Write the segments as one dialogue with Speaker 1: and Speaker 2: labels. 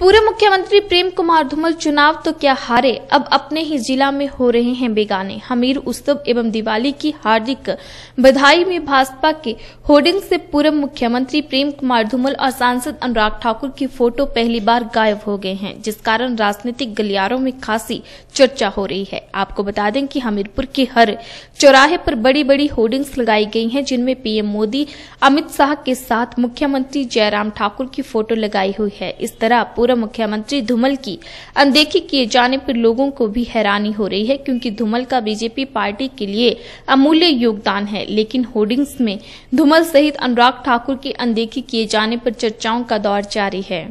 Speaker 1: पूर्व मुख्यमंत्री प्रेम कुमार धूमल चुनाव तो क्या हारे? अब अपने ही जिला में हो रहे हैं बेगाने। हमीर उत्सव एवं दिवाली की हार्दिक बधाई में भाजपा के होर्डिंग से पूर्व मुख्यमंत्री प्रेम कुमार धूमल और सांसद अनुराग ठाकुर की फ़ोटो पहली बार गायब हो गए हैं, जिस कारण राजनीतिक गलियारों में खासी चर्चा हो रही है। आपको बता दें कि हमीरपुर के हर चौराहे पर बड़ी बड़ी होर्डिंग्स लगाई गई हैं, जिनमें पीएम मोदी, अमित शाह के साथ मुख्यमंत्री जयराम ठाकुर की फ़ोटो लगाई हुई है। इस तरह पूर्व पूर्व मुख्यमंत्री धूमल की अनदेखी किए जाने पर लोगों को भी हैरानी हो रही है, क्योंकि धूमल का बीजेपी पार्टी के लिए अमूल्य योगदान है। लेकिन होर्डिंग्स में धूमल सहित अनुराग ठाकुर की अनदेखी किए जाने पर चर्चाओं का दौर जारी है।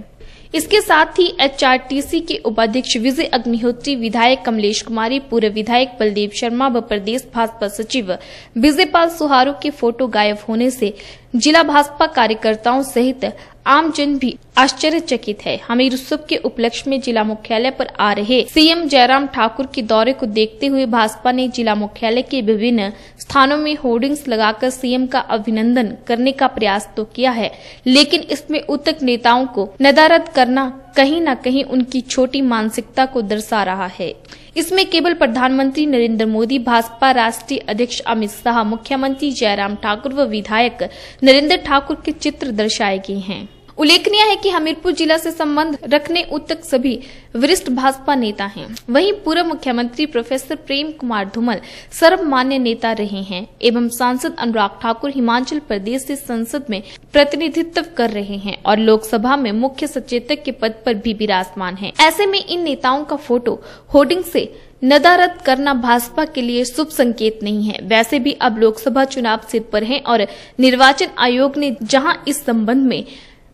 Speaker 1: इसके साथ ही एचआरटीसी के उपाध्यक्ष विजय अग्निहोत्री, विधायक कमलेश कुमारी, पूर्व विधायक बलदेव शर्मा व प्रदेश भाजपा सचिव विजयपाल सुहारू के फ़ोटो गायब होने से जिला भाजपा कार्यकर्ताओं सहित आम जन भी आश्चर्यचकित है। हमीर उत्सव के उपलक्ष्य में जिला मुख्यालय पर आ रहे सीएम जयराम ठाकुर के दौरे को देखते हुए भाजपा ने जिला मुख्यालय के विभिन्न स्थानों में होर्डिंग्स लगाकर सीएम का अभिनंदन करने का प्रयास तो किया है, लेकिन इसमें उत्तक नेताओं को नदारद करना कहीं न कहीं उनकी छोटी मानसिकता को दर्शा रहा है। इसमें केवल प्रधानमंत्री नरेंद्र मोदी, भाजपा राष्ट्रीय अध्यक्ष अमित शाह, मुख्यमंत्री जयराम ठाकुर व विधायक नरेंद्र ठाकुर के चित्र दर्शाए गए हैं। उल्लेखनीय है कि हमीरपुर जिला से संबंध रखने उत्तक सभी वरिष्ठ भाजपा नेता हैं। वहीं पूर्व मुख्यमंत्री प्रोफेसर प्रेम कुमार धूमल सर्वमान्य नेता रहे हैं एवं सांसद अनुराग ठाकुर हिमाचल प्रदेश से संसद में प्रतिनिधित्व कर रहे हैं और लोकसभा में मुख्य सचेतक के पद पर भी विराजमान है। ऐसे में इन नेताओं का फ़ोटो होर्डिंग से नदारद करना भाजपा के लिए शुभ संकेत नहीं है। वैसे भी अब लोकसभा चुनाव सिर पर है और निर्वाचन आयोग ने जहाँ इस संबंध में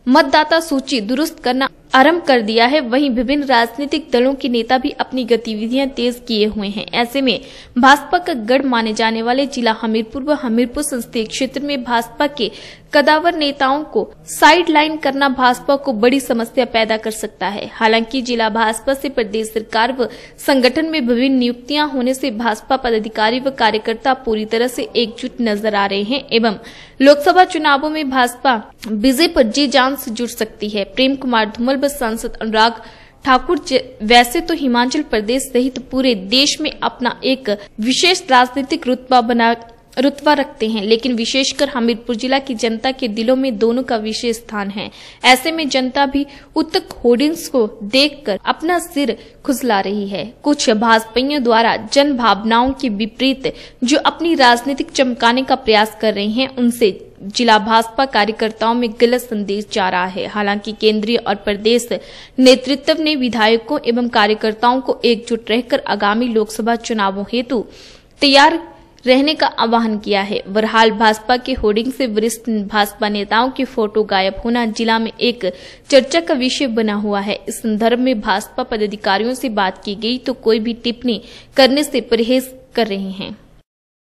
Speaker 1: मतदाता सूची दुरुस्त करना आरंभ कर दिया है। वहीं विभिन्न राजनीतिक दलों के नेता भी अपनी गतिविधियाँ तेज किए हुए हैं। ऐसे में भाजपा का गढ़ माने जाने वाले जिला हमीरपुर व हमीरपुर संसदीय क्षेत्र में भाजपा के कदावर नेताओं को साइड लाइन करना भाजपा को बड़ी समस्या पैदा कर सकता है। हालाँकि जिला भाजपा से प्रदेश सरकार व संगठन में विभिन्न नियुक्तियाँ होने से भाजपा पदाधिकारी व कार्यकर्ता पूरी तरह से एकजुट नज़र आ रहे हैं एवं लोकसभा चुनावों में भाजपा विजय पर जी जान से जुड़ सकती है। प्रेम कुमार धूमल व सांसद अनुराग ठाकुर वैसे तो हिमाचल प्रदेश सहित पूरे देश में अपना एक विशेष राजनीतिक रुतबा बना रुतबा रखते हैं, लेकिन विशेषकर हमीरपुर जिला की जनता के दिलों में दोनों का विशेष स्थान है। ऐसे में जनता भी उत्तक होर्डिंग्स को देखकर अपना सिर खुजला रही है। कुछ भाजपाइयों द्वारा जन भावनाओं के विपरीत जो अपनी राजनीतिक चमकाने का प्रयास कर रहे हैं, उनसे जिला भाजपा कार्यकर्ताओं में गलत संदेश जा रहा है। हालाँकि केंद्रीय और प्रदेश नेतृत्व ने विधायकों एवं कार्यकर्ताओं को एकजुट रहकर आगामी लोकसभा चुनावों हेतु तैयार रहने का आह्वान किया है। बहरहाल भाजपा के होर्डिंग से वरिष्ठ भाजपा नेताओं की फ़ोटो गायब होना जिला में एक चर्चा का विषय बना हुआ है। इस संदर्भ में भाजपा पदाधिकारियों से बात की गई तो कोई भी टिप्पणी करने से परहेज कर रहे हैं।